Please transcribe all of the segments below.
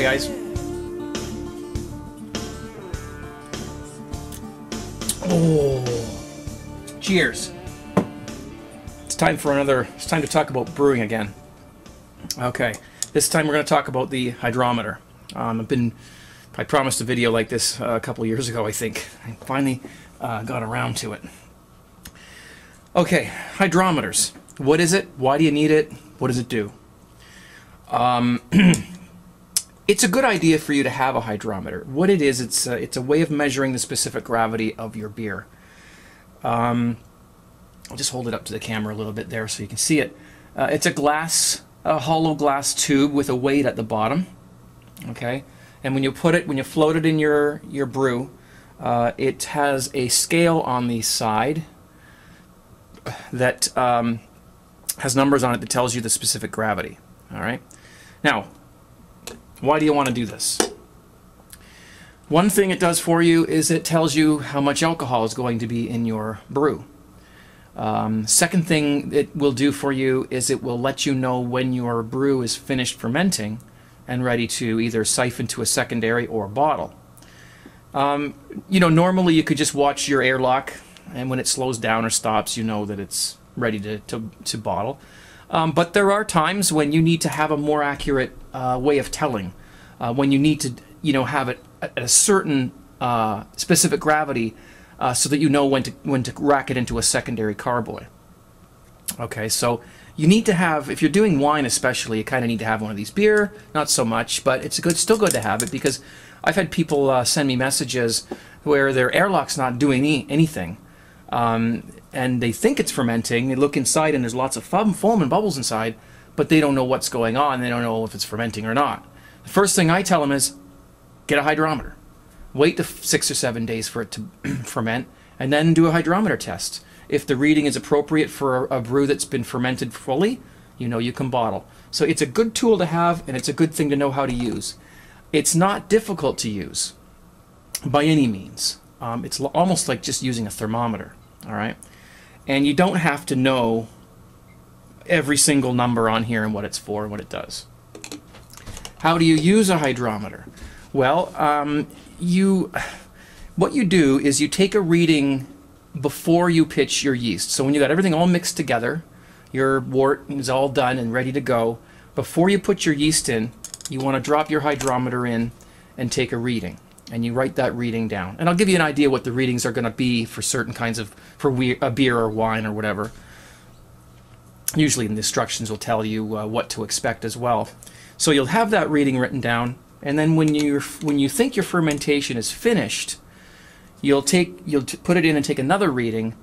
Hi, guys. Oh, cheers. It's time for another, it's time to talk about brewing again. Okay, this time we're going to talk about the hydrometer. Um, I've been, I promised a video like this uh, a couple years ago, I think. I finally uh, got around to it. Okay, hydrometers. What is it? Why do you need it? What does it do? Um, it's a good idea for you to have a hydrometer. What it is, it's a, it's a way of measuring the specific gravity of your beer. Um, I'll just hold it up to the camera a little bit there so you can see it. Uh, it's a glass, a hollow glass tube with a weight at the bottom. Okay, and when you put it, when you float it in your your brew, uh, it has a scale on the side that um, has numbers on it that tells you the specific gravity. All right. Now, why do you want to do this? One thing it does for you is it tells you how much alcohol is going to be in your brew. Um, second thing it will do for you is it will let you know when your brew is finished fermenting and ready to either siphon to a secondary or bottle. Um, you know, normally you could just watch your airlock, and when it slows down or stops, you know that it's ready to, to, to bottle. Um, but there are times when you need to have a more accurate uh, way of telling, uh, when you need to, you know, have it at a certain uh, specific gravity, uh, so that you know when to when to rack it into a secondary carboy. Okay, so you need to have, if you're doing wine especially, you kind of need to have one of these. Beer, not so much, but it's good, still good to have it because I've had people uh, send me messages where their airlock's not doing any, anything. Um, and they think it's fermenting. They look inside and there's lots of foam, foam and bubbles inside, but they don't know what's going on. They don't know if it's fermenting or not. The first thing I tell them is get a hydrometer. Wait the six or seven days for it to ferment, and then do a hydrometer test. If the reading is appropriate for a, a brew that's been fermented fully, you know you can bottle. So it's a good tool to have, and it's a good thing to know how to use. It's not difficult to use by any means. Um, it's almost like just using a thermometer. All right and you don't have to know every single number on here and what it's for and what it does. How do you use a hydrometer? Well, um, you, what you do is you take a reading before you pitch your yeast. So when you got everything all mixed together, your wort is all done and ready to go, before you put your yeast in, you want to drop your hydrometer in and take a reading and you write that reading down. And I'll give you an idea what the readings are going to be for certain kinds of for we, a beer or wine or whatever. Usually, the instructions will tell you uh, what to expect as well. So you'll have that reading written down, and then when you when you think your fermentation is finished, you'll take you'll put it in and take another reading,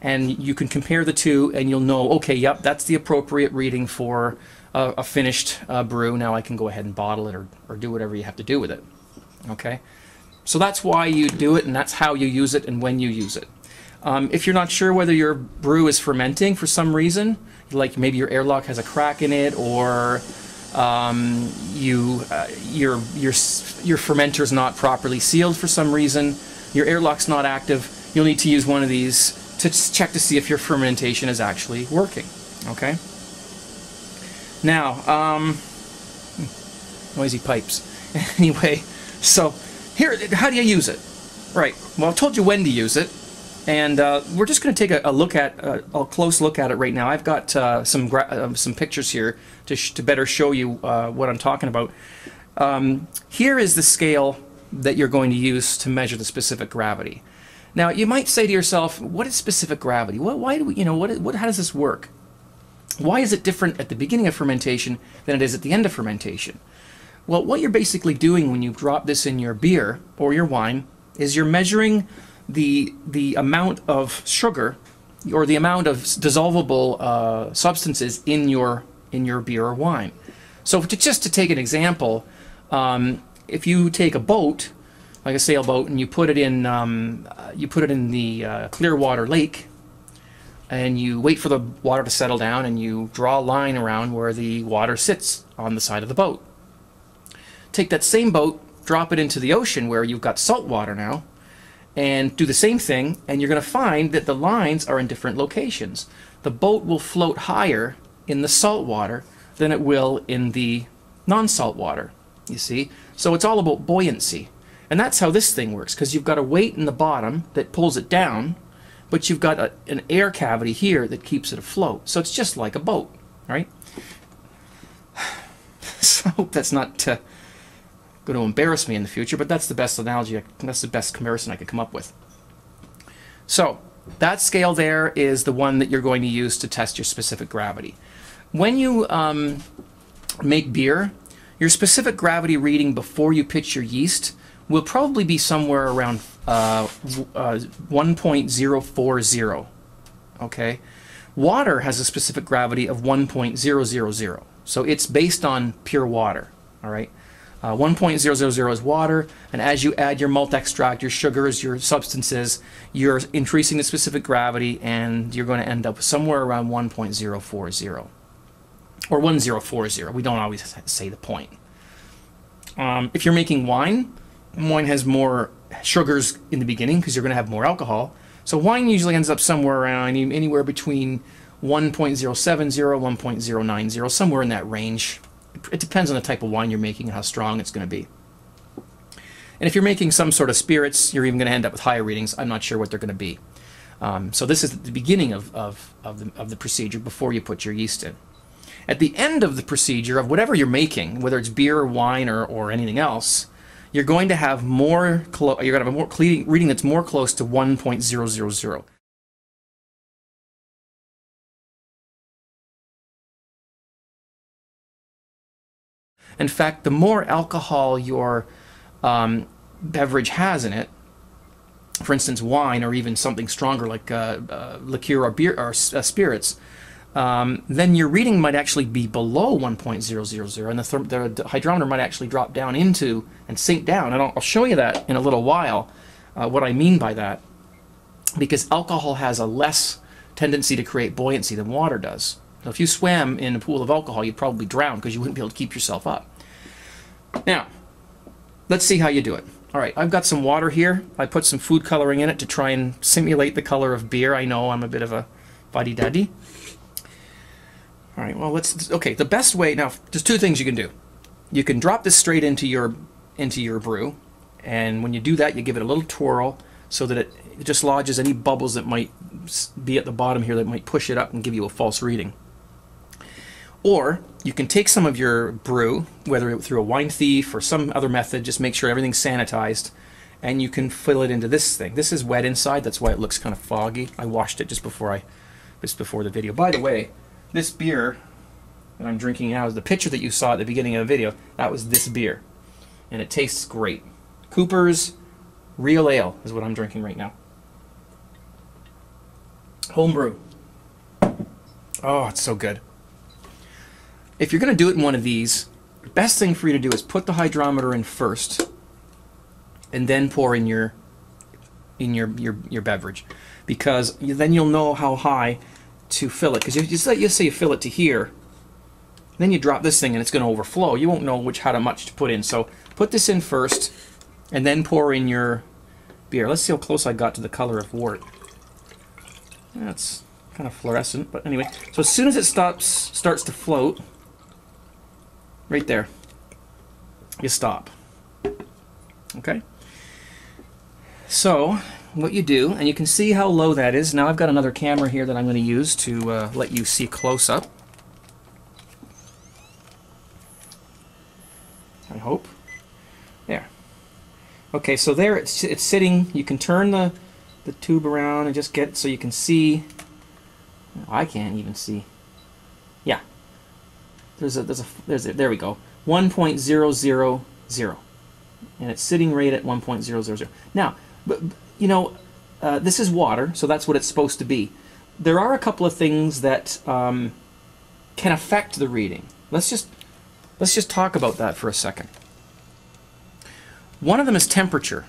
and you can compare the two, and you'll know okay, yep, that's the appropriate reading for a, finished uh, brew. Now I can go ahead and bottle it or or do whatever you have to do with it. Okay. So that's why you do it, and that's how you use it and when you use it. Um, if you're not sure whether your brew is fermenting for some reason, like maybe your airlock has a crack in it, or um, you uh, your your your fermenter is not properly sealed for some reason, your airlock's not active, you'll need to use one of these to check to see if your fermentation is actually working. Okay. Now, um, hmm, noisy pipes. anyway, so here, how do you use it? Right. Well, I've told you when to use it, and uh, we're just going to take a, a, look at uh, a close look at it right now. I've got uh, some uh, some pictures here to to better show you uh, what I'm talking about. Um, here is the scale that you're going to use to measure the specific gravity. Now, you might say to yourself, "What is specific gravity? What, why do we, you know, what, what, how does this work? Why is it different at the beginning of fermentation than it is at the end of fermentation?" Well, what you're basically doing when you drop this in your beer or your wine is you're measuring the the amount of sugar or the amount of dissolvable uh, substances in your in your beer or wine. So to, just to take an example, um, if you take a boat, like a sailboat, and you put it in um, uh, you put it in the uh, Clearwater Lake, and you wait for the water to settle down, and you draw a line around where the water sits on the side of the boat take that same boat, drop it into the ocean where you've got salt water now, and do the same thing, and you're going to find that the lines are in different locations. The boat will float higher in the salt water than it will in the non-salt water. You see? So it's all about buoyancy. And that's how this thing works, because you've got a weight in the bottom that pulls it down, but you've got a, an air cavity here that keeps it afloat. So it's just like a boat, right? So I hope that's not uh, going to embarrass me in the future, but that's the best analogy, that's the best comparison I could come up with. So that scale there is the one that you're going to use to test your specific gravity. When you um, make beer, your specific gravity reading before you pitch your yeast will probably be somewhere around uh, uh, 1.040. Okay? Water has a specific gravity of 1.000. So it's based on pure water. All right? Uh, 1.000 is water, and as you add your malt extract, your sugars, your substances, you're increasing the specific gravity, and you're going to end up somewhere around 1.040 or 1040. We don't always say the point. Um, if you're making wine, wine has more sugars in the beginning because you're going to have more alcohol. So wine usually ends up somewhere around anywhere between 1.070, 1.090, somewhere in that range. It depends on the type of wine you're making and how strong it's going to be. And if you're making some sort of spirits, you're even going to end up with higher readings. I'm not sure what they're going to be. Um, so this is the beginning of, of, of, the, of the procedure before you put your yeast in. At the end of the procedure of whatever you're making, whether it's beer or wine or, or anything else, you're going to have more, you're going to have a more reading that's more close to 1.000. In fact, the more alcohol your um, beverage has in it, for instance, wine or even something stronger like uh, uh, liqueur or beer or uh, spirits, um, then your reading might actually be below 1.000, and the, the, hydrometer might actually drop down into and sink down. And I'll, I'll show you that in a little while, uh, what I mean by that, because alcohol has a less tendency to create buoyancy than water does. So if you swam in a pool of alcohol, you'd probably drown because you wouldn't be able to keep yourself up. Now, let's see how you do it. All right, I've got some water here. I put some food coloring in it to try and simulate the color of beer. I know I'm a bit of a fuddy-duddy. All right, well, let's, okay, the best way, now, there's two things you can do. You can drop this straight into your, into your brew, and when you do that, you give it a little twirl so that it, it just lodges any bubbles that might be at the bottom here that might push it up and give you a false reading. Or you can take some of your brew, whether through a wine thief or some other method, just make sure everything's sanitized, and you can fill it into this thing. This is wet inside, that's why it looks kind of foggy. I washed it just before I, just before the video. By the way, this beer that I'm drinking now is the picture that you saw at the beginning of the video. That was this beer, and it tastes great. Coopers Real Ale is what I'm drinking right now. Homebrew. Oh, it's so good if you're going to do it in one of these, best thing for you to do is put the hydrometer in first and then pour in your in your your, your beverage. Because then you'll know how high to fill it. Because you just let you say you fill it to here then you drop this thing and it's going to overflow. You won't know which how to much to put in. So put this in first and then pour in your beer. Let's see how close I got to the color of wort. That's kind of fluorescent but anyway. So as soon as it stops starts to float right there. You stop. Okay? So, what you do, and you can see how low that is. Now I've got another camera here that I'm going to use to uh, let you see close up. I hope. There. Okay, so there it's, it's sitting. You can turn the, the tube around and just get so you can see. I can't even see. Yeah, there's a, there's a, there's a, there we go, 1.000, and it's sitting right at 1.000. Now, but, you know, uh, this is water, so that's what it's supposed to be. There are a couple of things that um, can affect the reading. Let's just let's just talk about that for a second. One of them is temperature.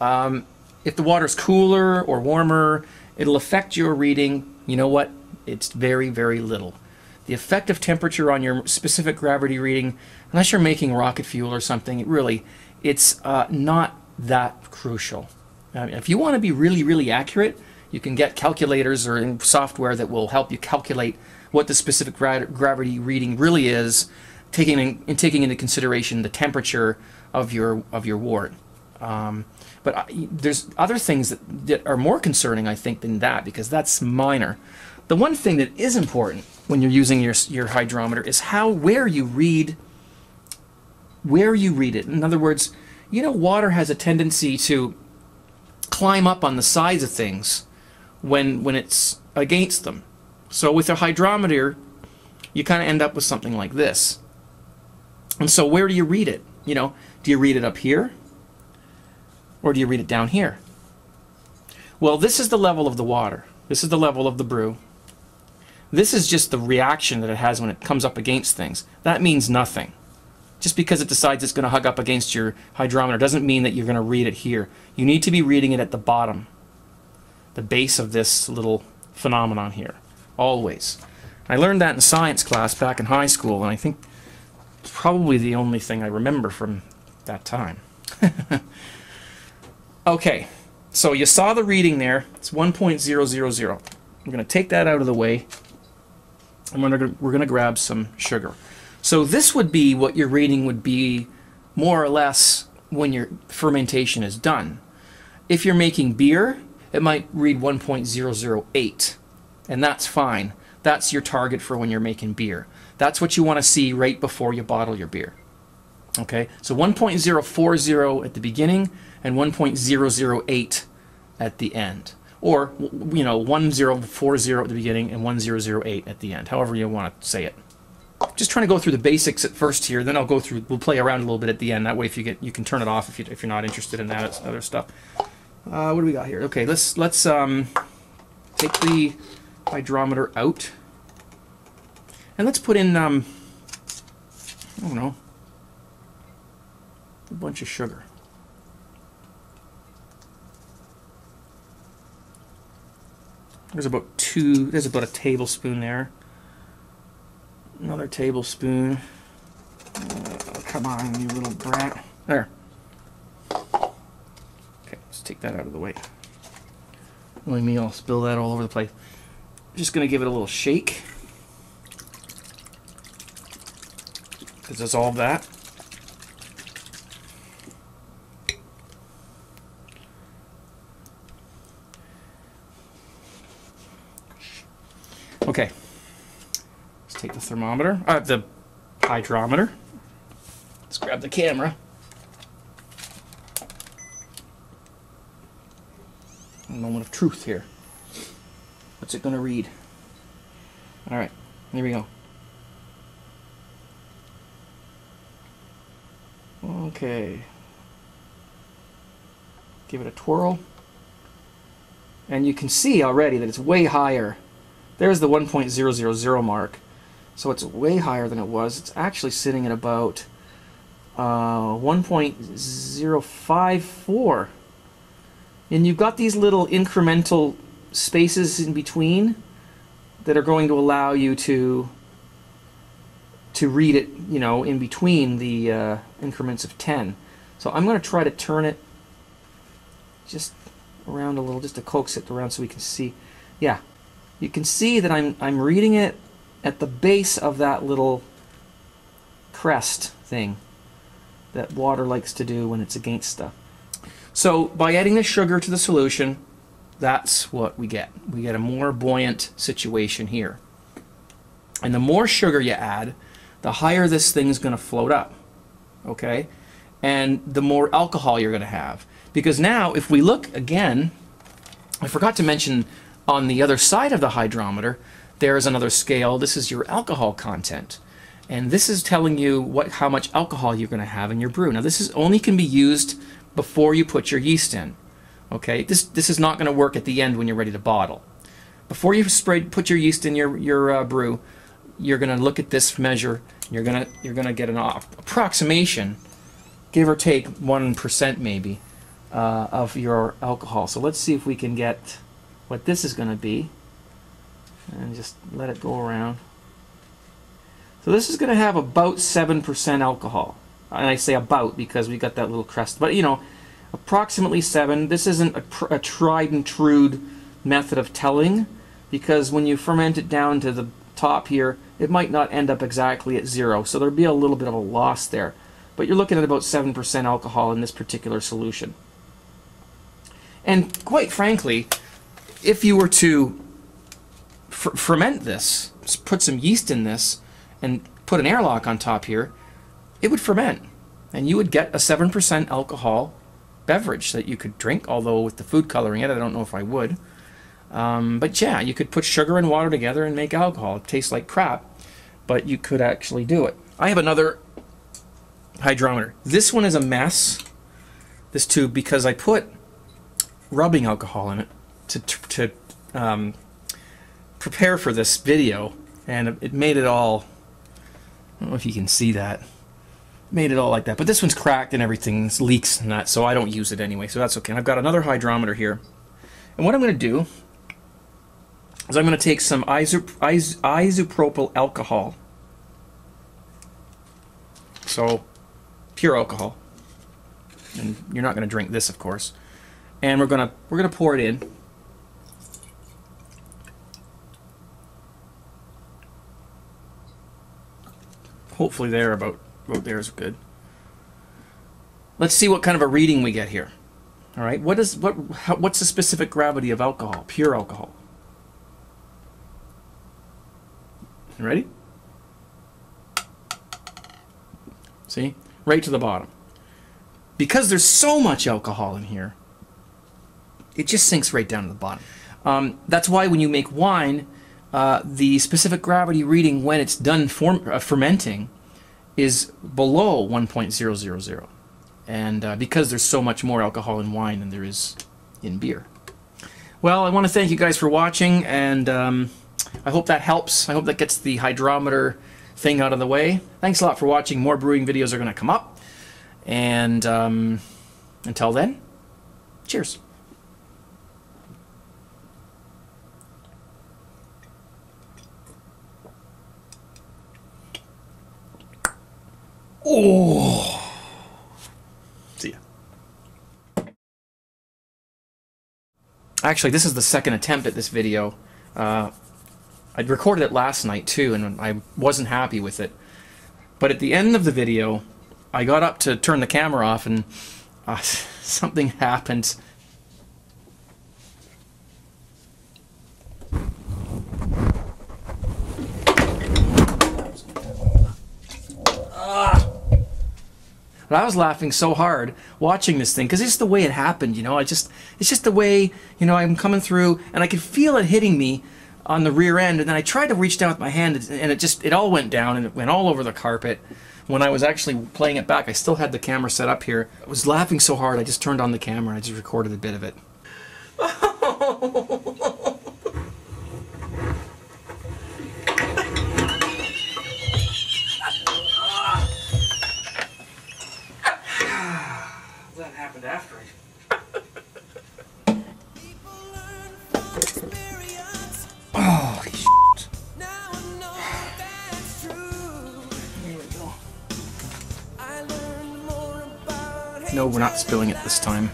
Um, if the water is cooler or warmer, it'll affect your reading. You know what? It's very, very little the effect of temperature on your specific gravity reading, unless you're making rocket fuel or something, it really, it's uh, not that crucial. I mean, if you want to be really, really accurate, you can get calculators or software that will help you calculate what the specific gra gravity reading really is. taking in, in taking into consideration the temperature of your of your wort. Um, but I, there's other things that, that are more concerning, I think, than that because that's minor. The one thing that is important when you're using your your hydrometer is how where you read where you read it. In other words, you know, water has a tendency to climb up on the sides of things when when it's against them. So with a hydrometer, you kind of end up with something like this. And so where do you read it? You know, do you read it up here? Or do you read it down here? Well, this is the level of the water. This is the level of the brew. This is just the reaction that it has when it comes up against things. That means nothing. Just because it decides it's going to hug up against your hydrometer doesn't mean that you're going to read it here. You need to be reading it at the bottom, the base of this little phenomenon here, always. I learned that in science class back in high school, and I think it's probably the only thing I remember from that time. okay, so you saw the reading there. It's 1.000. I'm going to take that out of the way, and we're going to grab some sugar. So this would be what your reading would be more or less when your fermentation is done. If you're making beer, it might read 1.008, and that's fine. That's your target for when you're making beer. That's what you want to see right before you bottle your beer. Okay, so 1.040 at the beginning and 1.008 at the end. Or, you know, 1040 at the beginning and 1008 at the end, however you want to say it just trying to go through the basics at first here. Then I'll go through. We'll play around a little bit at the end. That way, if you get, you can turn it off if you if you're not interested in that other stuff. Uh, what do we got here? Okay, let's let's um, take the hydrometer out, and let's put in um, I don't know, a bunch of sugar. There's about two. There's about a tablespoon there another tablespoon. Uh, come on, you little brat. There. Okay, let's take that out of the way. Only me, I'll spill that all over the place. Just going to give it a little shake. Dissolve that. Okay, take the thermometer, uh, the hydrometer. Let's grab the camera. A moment of truth here. What's it going to read? All right, here we go. Okay. Give it a twirl. And you can see already that it's way higher. There's the 1.000 mark. So it's way higher than it was. It's actually sitting at about uh, 1.054. And you've got these little incremental spaces in between that are going to allow you to to read it, you know, in between the uh, increments of 10. So I'm going to try to turn it just around a little, just to coax it around so we can see. Yeah, you can see that I'm, I'm reading it at the base of that little crest thing that water likes to do when it's against stuff. So by adding the sugar to the solution, that's what we get. We get a more buoyant situation here. And the more sugar you add, the higher this thing's going to float up. Okay? And the more alcohol you're going to have. Because now, if we look again, I forgot to mention on the other side of the hydrometer, there is another scale. This is your alcohol content. And this is telling you what how much alcohol you're going to have in your brew. Now this is only can be used before you put your yeast in. Okay, this this is not going to work at the end when you're ready to bottle. Before you spray, put your yeast in your your uh, brew, you're going to look at this measure. You're gonna you're gonna get an approximation, give or take one percent maybe, uh, of your alcohol. So let's see if we can get what this is going to be and just let it go around. So this is going to have about 7% alcohol. And I say about because we got that little crest. But, you know, approximately 7. This isn't a, a tried and true method of telling because when you ferment it down to the top here, it might not end up exactly at zero, so there'd be a little bit of a loss there. But you're looking at about 7% alcohol in this particular solution. And quite frankly, if you were to ferment this, put some yeast in this, and put an airlock on top here, it would ferment. And you would get a 7% alcohol beverage that you could drink, although with the food coloring in it, I don't know if I would. Um, but yeah, you could put sugar and water together and make alcohol. It tastes like crap, but you could actually do it. I have another hydrometer. This one is a mess, this tube, because I put rubbing alcohol in it to, to um, prepare for this video, and it made it all, I don't know if you can see that, made it all like that. But this one's cracked and everything leaks and that, so I don't use it anyway, so that's okay. And I've got another hydrometer here. And what I'm going to do is I'm going to take some isop is isopropyl alcohol. So, pure alcohol. And you're not going to drink this, of course. And we're going to we're going to pour it in. Hopefully there about about there is good. Let's see what kind of a reading we get here. All right, what is what how, what's the specific gravity of alcohol, pure alcohol? ready? See? Right to the bottom. Because there's so much alcohol in here, it just sinks right down to the bottom. Um, that's why when you make wine, uh, the specific gravity reading when it's done uh, fermenting is below 1.000. And uh, because there's so much more alcohol in wine than there is in beer. Well, I want to thank you guys for watching, and um, I hope that helps. I hope that gets the hydrometer thing out of the way. Thanks a lot for watching. More brewing videos are going to come up. And um, until then, cheers. Oh. See ya. Actually, this is the second attempt at this video. Uh, I recorded it last night too, and I wasn't happy with it. But at the end of the video, I got up to turn the camera off, and uh, something happened. But I was laughing so hard watching this thing because it's the way it happened, you know. I just, it's just the way, you know, I'm coming through and I could feel it hitting me on the rear end, and then I tried to reach down with my hand, and it just it all went down, and it went all over the carpet. When I was actually playing it back, I still had the camera set up here. I was laughing so hard, I just turned on the camera and I just recorded a bit of it. we're not spilling it this time.